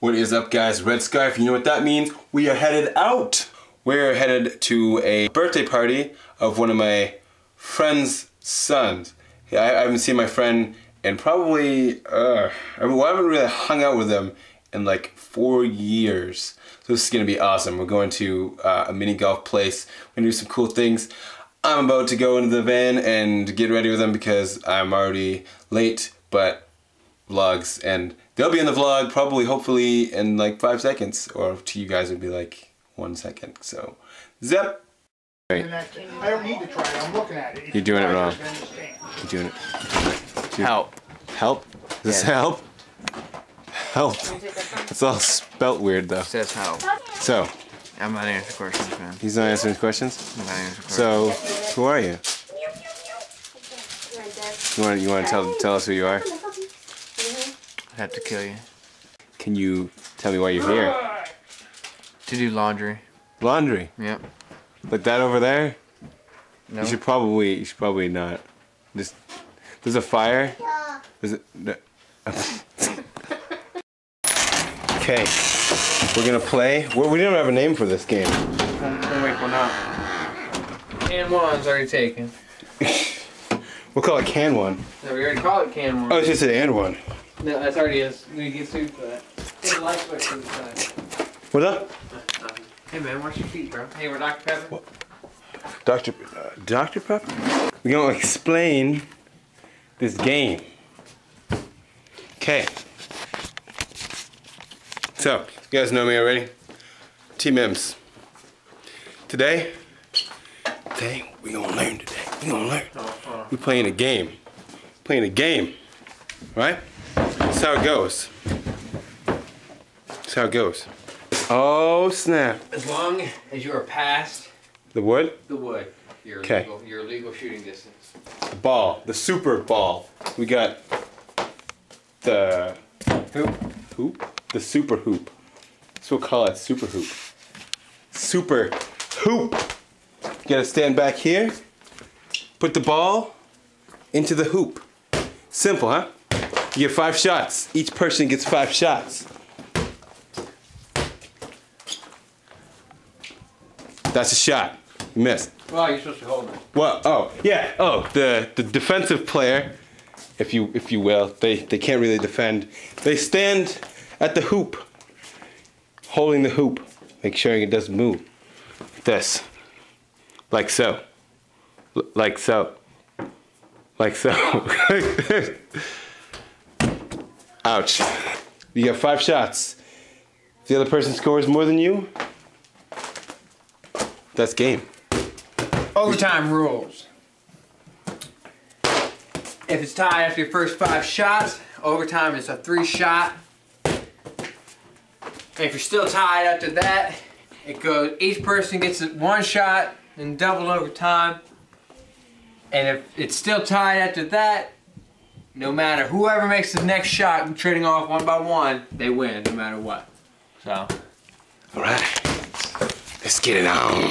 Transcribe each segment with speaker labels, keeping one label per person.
Speaker 1: What is up guys, Red Scarf, you know what that means? We are headed out! We're headed to a birthday party of one of my friend's sons. I, I haven't seen my friend in probably, uh, I, mean, well, I haven't really hung out with him in like four years. So this is gonna be awesome. We're going to uh, a mini golf place. We're gonna do some cool things. I'm about to go into the van and get ready with them because I'm already late, but vlogs and they'll be in the vlog probably hopefully in like five seconds. Or to you guys it'd be like one second. So zip.
Speaker 2: I don't need to try it. I'm looking at it.
Speaker 1: You're doing it wrong.
Speaker 2: It's
Speaker 1: you're doing it.
Speaker 3: Help.
Speaker 1: Help? Does this help? Help. It's all spelt weird though.
Speaker 3: Says help.
Speaker 1: So.
Speaker 3: I'm not answering questions man.
Speaker 1: He's not answering questions?
Speaker 3: I'm not answering questions.
Speaker 1: so who are you? You want you want to tell tell us who you are?
Speaker 3: I have to kill you.
Speaker 1: Can you tell me why you're here?
Speaker 3: To do laundry.
Speaker 1: Laundry?
Speaker 3: Yep.
Speaker 1: Like that over there?
Speaker 3: No.
Speaker 1: You should probably, you should probably not. Just, there's a fire? There's a, no. okay. We're gonna play. we we do not have a name for this game.
Speaker 3: Don't wait one up. Can one's already taken.
Speaker 1: we'll call it can one.
Speaker 3: No, we already call it can one.
Speaker 1: Oh, it's just an and one.
Speaker 3: No, that's already is. We get sued for that. Hey, light switch to the side.
Speaker 1: What's up?
Speaker 3: Hey man, wash your feet, bro. Hey, we're Dr. Pepper. What?
Speaker 1: Dr. Uh, Dr. Pepper? We're gonna explain this game. Okay. So, you guys know me already. Team Mims. Today, today we gonna learn today. We gonna learn.
Speaker 3: Oh,
Speaker 1: We playing a game. Playing a game, right? That's how it goes. That's how it goes. Oh snap!
Speaker 3: As long as you are past
Speaker 1: the wood,
Speaker 3: the wood, your legal, your legal shooting distance.
Speaker 1: The ball, the super ball. We got the hoop, hoop, the super hoop. So we'll call it super hoop. Super hoop. You gotta stand back here. Put the ball into the hoop. Simple, huh? You get five shots. Each person gets five shots. That's a shot. You missed.
Speaker 3: Well, you're supposed to hold it.
Speaker 1: Well, oh, yeah. Oh, the the defensive player, if you if you will, they they can't really defend. They stand at the hoop, holding the hoop, make sure it doesn't move. This, like so, L like so, like so. Ouch. You got five shots. If the other person scores more than you, that's game.
Speaker 3: Overtime rules. If it's tied after your first five shots, overtime is a three shot. And if you're still tied after that, it goes, each person gets one shot and double overtime. And if it's still tied after that, no matter whoever makes the next shot, trading off one by one, they win no matter what. So.
Speaker 1: All right. Let's get it on.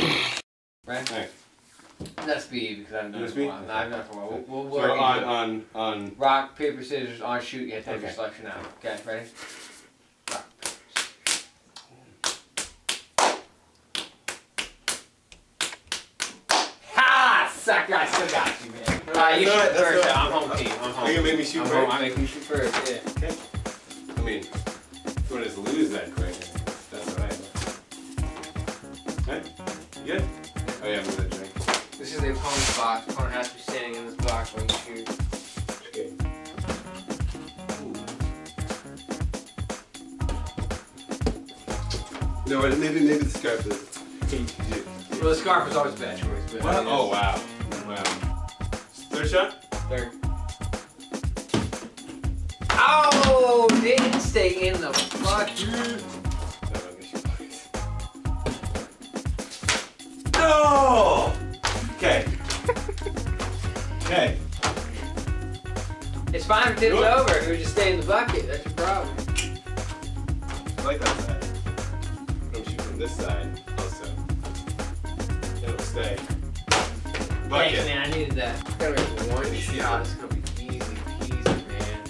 Speaker 3: Right?
Speaker 1: Right.
Speaker 3: That's speed because I've done it for a while. No, I've done it for a while. We'll, we'll
Speaker 1: So on on on
Speaker 3: rock, paper, scissors, on shoot, you have to take your selection out. Okay, ready? Rock, Ha! Sucker, I still got you, man. Alright, you
Speaker 1: That's
Speaker 3: shoot
Speaker 1: all right,
Speaker 3: first.
Speaker 1: that's
Speaker 3: I'm home team. I'm home.
Speaker 1: Are you gonna make me shoot
Speaker 3: I'm
Speaker 1: first?
Speaker 3: home. I make you shoot first. Yeah.
Speaker 1: Okay. I mean, if you want to lose that quick, that's alright. Right? You good? Oh yeah, I'm gonna drink.
Speaker 3: This is the opponent's box. The opponent has to be standing in this box when you shoot.
Speaker 1: Okay. No, maybe maybe the scarf is.
Speaker 3: Well, the scarf is always bad choice. But
Speaker 1: What? Oh wow. Wow. Third shot?
Speaker 3: Third. Oh, didn't stay in the bucket.
Speaker 1: No! Okay. Okay.
Speaker 3: It's fine if it's over. It would just stay in the bucket. That's your problem.
Speaker 1: I like that side. I'm shooting from this side also. It'll stay.
Speaker 3: Thanks, man. I needed that. Gotta one shot. It's gonna be easy peasy, man.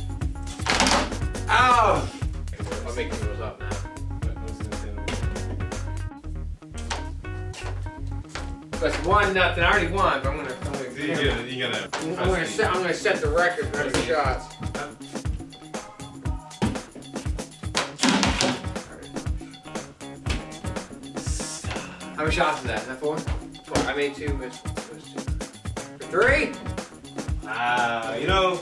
Speaker 1: Ow!
Speaker 3: I'm making rules up now. That's one nothing. I already won, but I'm gonna. I'm gonna,
Speaker 1: You gotta, you gotta.
Speaker 3: I'm gonna set. I'm gonna set the record for the shots. How many shots is that? Is that four? Four. I made two. Miss. miss two. Three.
Speaker 1: Ah, you know.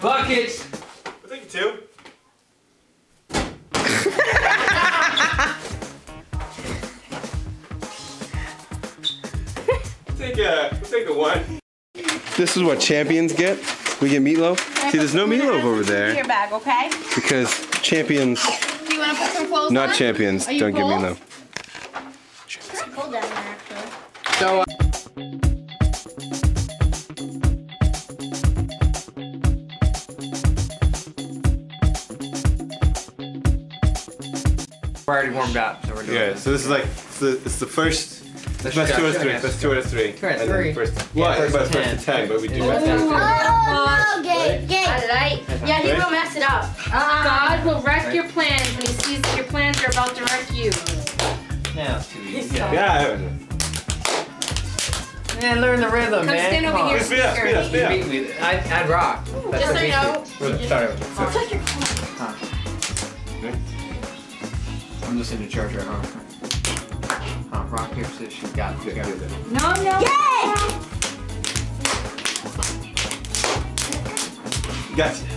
Speaker 3: Buckets.
Speaker 1: I think two. take a, take a one. This is what champions get. We get meatloaf. See, there's no meatloaf over there.
Speaker 4: Your
Speaker 1: there
Speaker 4: bag, okay?
Speaker 1: because champions,
Speaker 4: Do you want to put some clothes
Speaker 1: not
Speaker 4: on?
Speaker 1: champions,
Speaker 4: Are you
Speaker 1: don't get
Speaker 4: cold?
Speaker 1: meatloaf.
Speaker 4: It's cold down there, actually.
Speaker 3: So. Uh, We're already warmed up, so we're doing
Speaker 1: Yeah,
Speaker 3: this.
Speaker 1: so this is like it's the, it's the first.
Speaker 3: Let's
Speaker 1: Best
Speaker 3: go,
Speaker 1: two out of three. Best two out of three.
Speaker 3: Two out of three.
Speaker 1: First, well, I think
Speaker 3: first
Speaker 1: about first
Speaker 3: ten.
Speaker 1: to ten, but we do
Speaker 3: Yeah.
Speaker 1: best out of
Speaker 4: Oh, gay, gay.
Speaker 5: Right? Yeah, he will mess it up.
Speaker 4: Uh-uh.
Speaker 5: God will wreck your plans when he sees that your plans are about to wreck you.
Speaker 3: Now it's too easy.
Speaker 1: three. Yeah.
Speaker 3: Man, learn the rhythm,
Speaker 5: Come
Speaker 3: man.
Speaker 5: stand over
Speaker 3: on.
Speaker 5: here.
Speaker 1: Speed up, speed up, speed
Speaker 3: You
Speaker 1: up.
Speaker 3: beat me. I, I'd rock. That's
Speaker 5: Just
Speaker 3: what
Speaker 5: so you
Speaker 3: beats
Speaker 5: know.
Speaker 3: me. Sorry.
Speaker 5: Touch your
Speaker 3: I'm listening to church right now. Huh, rock, paper, scissors, shoot. Got it. Got it.
Speaker 5: No, no. Yay!
Speaker 1: Gotcha.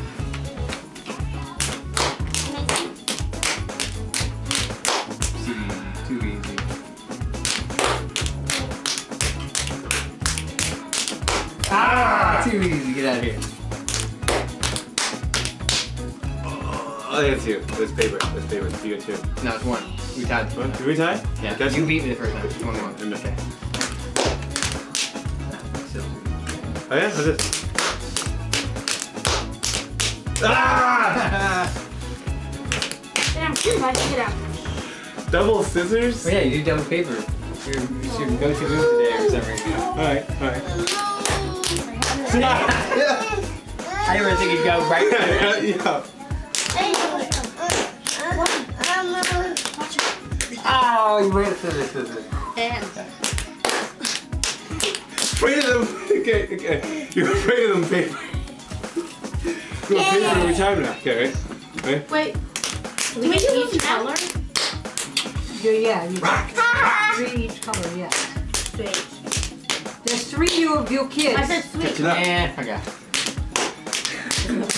Speaker 3: Too easy. Get out of here.
Speaker 1: Oh, that's two. That's paper. That's paper. You get two.
Speaker 3: No, it's one. We tied.
Speaker 1: One, did we tie?
Speaker 3: Yeah.
Speaker 1: Gotcha.
Speaker 3: You beat me the first time. It's one one.
Speaker 1: Okay.
Speaker 3: Still too easy.
Speaker 1: Oh yeah, what's this? Ah!
Speaker 5: Damn, get out.
Speaker 1: Double scissors?
Speaker 3: Oh yeah, you do double paper. Your, it's your go-to move today for some reason.
Speaker 1: Alright, alright.
Speaker 3: I didn't really think you'd go right there.
Speaker 1: yeah.
Speaker 3: Oh, you went scissors, scissors.
Speaker 1: Afraid of them. Okay, okay. You're afraid of them paper. You're paper every time now. Okay, right? Right?
Speaker 5: Wait. Do we get each color?
Speaker 6: Yeah, yeah, you three each color, yeah.
Speaker 5: Sweet.
Speaker 6: There's three you, you kids.
Speaker 5: I said sweet.
Speaker 1: Catching up.
Speaker 3: And I got.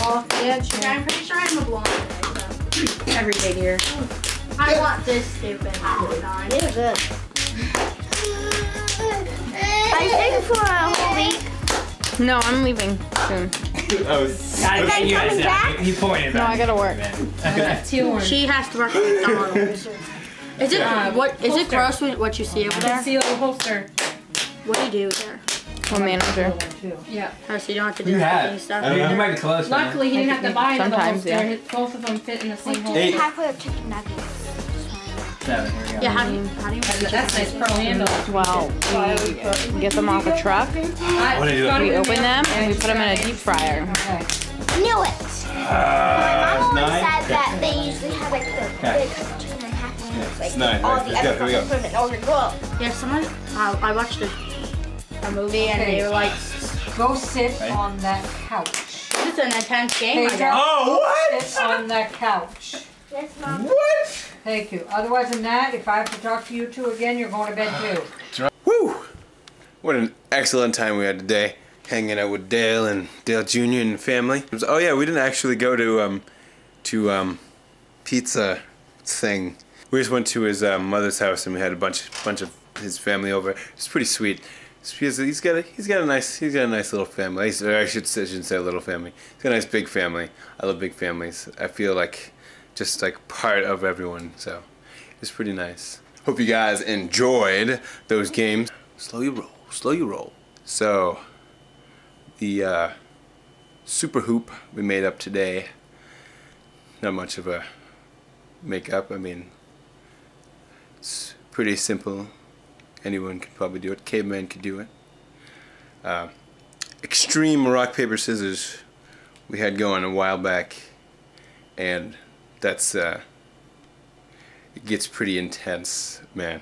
Speaker 5: Off the edge. Yeah, I'm pretty sure I'm a blonde today, so. Every day here. I want this stupid. It's good.
Speaker 4: I think for a whole week. No, I'm leaving soon.
Speaker 1: I was.
Speaker 3: I,
Speaker 4: guys
Speaker 3: you
Speaker 4: coming
Speaker 3: guys,
Speaker 4: back?
Speaker 3: he pointed
Speaker 4: No, I gotta work. Okay.
Speaker 5: Uh, she has to work at McDonald's. Is it what? Is it gross with what you see over there?
Speaker 6: I See a little holster.
Speaker 5: What do you do there?
Speaker 4: What manager?
Speaker 5: Yeah. Oh, so you don't have to do
Speaker 3: You
Speaker 5: the cooking stuff.
Speaker 1: I don't know.
Speaker 3: You might be close. man.
Speaker 7: Luckily, he didn't have to buy another
Speaker 4: Sometimes,
Speaker 7: holster.
Speaker 4: yeah.
Speaker 7: Both of them fit in the same holster.
Speaker 1: Eight.
Speaker 4: Halfway of chicken nuggets.
Speaker 3: Seven. Here we go.
Speaker 5: Yeah. How do you? How do you?
Speaker 7: That's nice pearl handle.
Speaker 4: Well, we get them off a truck,
Speaker 1: What did you do?
Speaker 4: we open them, and we put them in a deep fryer.
Speaker 8: knew it. My mom always
Speaker 1: nine?
Speaker 8: said that they usually have like the
Speaker 1: Okay.
Speaker 8: big two and a half minutes, like
Speaker 1: It's nine,
Speaker 8: all
Speaker 1: right.
Speaker 8: the
Speaker 1: Let's go,
Speaker 8: other
Speaker 1: here we go.
Speaker 8: equipment go.
Speaker 5: Yeah. Someone. Uh, I watched a, a movie and they were like,
Speaker 6: Go sit
Speaker 3: Right.
Speaker 6: on that couch.
Speaker 5: "This is an intense game." I
Speaker 6: Pedro,
Speaker 5: guess.
Speaker 1: Oh, what?
Speaker 6: sit on that couch.
Speaker 8: Yes, mom.
Speaker 1: What?
Speaker 6: Thank you. Otherwise than that, if I have to talk to you two again, you're going to bed too.
Speaker 1: Woo! What an excellent time we had today, hanging out with Dale and Dale Jr. and family. Oh yeah, we didn't actually go to um to um pizza thing. We just went to his um, mother's house and we had a bunch bunch of his family over. It's pretty sweet. He's, got a he's got a nice he's got a nice little family. I should I shouldn't say little family. He's got a nice big family. I love big families. I feel like just like part of everyone. So it's pretty nice. Hope you guys enjoyed those games. Slow your roll, slow your roll. So the uh, super hoop we made up today. Not much of a makeup. I mean, it's pretty simple. Anyone could probably do it. Caveman could do it. Uh, extreme rock paper scissors we had going a while back, and that's uh, it gets pretty intense, man.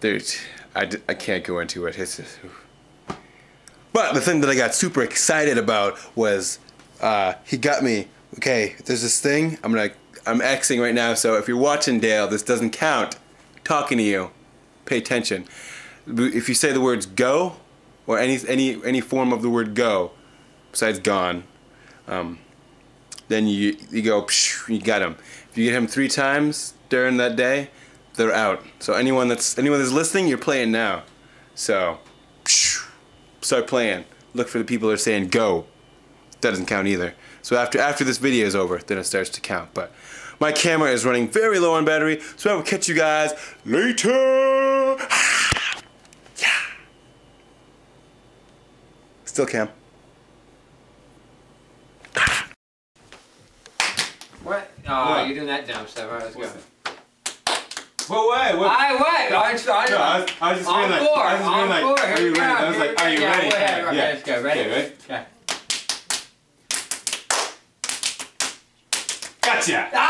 Speaker 1: There's I, I can't go into it. Just, but the thing that I got super excited about was uh, he got me. Okay, there's this thing. I'm gonna I'm Xing right now. So if you're watching Dale, this doesn't count. talking to you. Pay attention. If you say the words go, or any any any form of the word go, besides gone, um, then you you go. Psh, you got him. If you get him three times during that day, they're out. So anyone that's anyone that's listening, you're playing now. So psh, start playing. Look for the people that are saying go. That doesn't count either. So after after this video is over, then it starts to count. But my camera is running very low on battery, so I will catch you guys later. yeah. Still cam.
Speaker 3: What? Oh,
Speaker 1: What?
Speaker 3: you're doing that dumb stuff. All right, let's go.
Speaker 1: Well, wait, what?
Speaker 3: I wait. I just, I
Speaker 1: No, I was, I was just
Speaker 3: on
Speaker 1: being like,
Speaker 3: four.
Speaker 1: I was just being
Speaker 3: on
Speaker 1: like,
Speaker 3: four.
Speaker 1: are you ready?
Speaker 3: go.
Speaker 1: I was like, are you
Speaker 3: yeah,
Speaker 1: ready?
Speaker 3: Go ahead. Okay,
Speaker 1: yeah.
Speaker 3: let's go. Ready?
Speaker 1: Okay, ready?
Speaker 3: Okay.
Speaker 1: Gotcha!
Speaker 3: Ah!